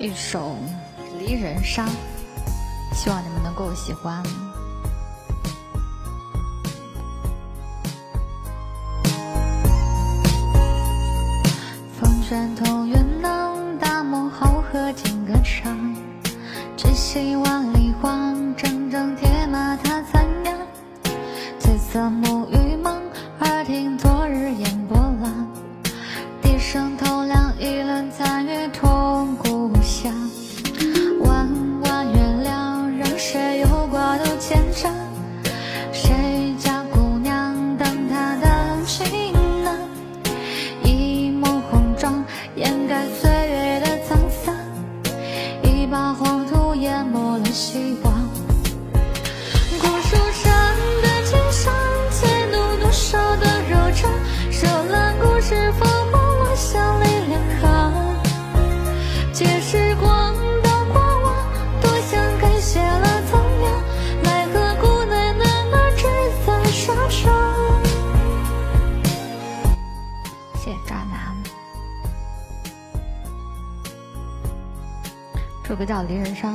一首《离人伤》，希望你们能够喜欢。风卷透云囊，大漠浩河尽歌唱。只希万里荒，铮铮铁马踏残阳。翠色暮雨茫，耳听把黄土淹没了希望。这首歌叫《离人伤》，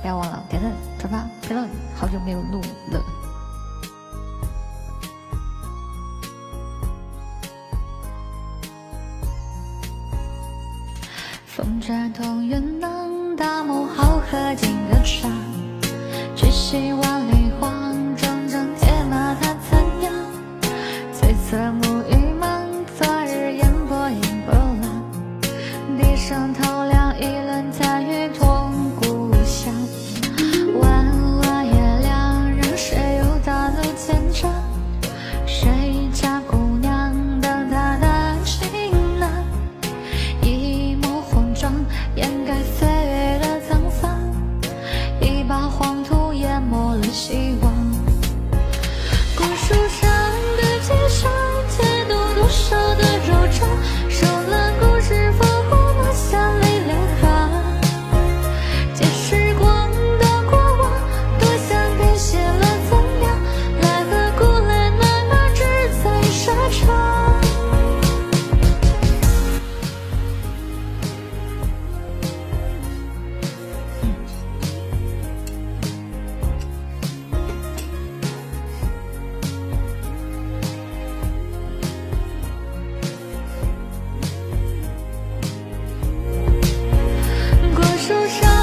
不要忘了点赞、转发、评论。好久没有录了。风吹动云浪，大漠浩河尽歌唱。只希万里荒，铮铮铁马踏残阳。翠色沐雨茫，昨日烟波映波浪。笛声透亮，一轮树上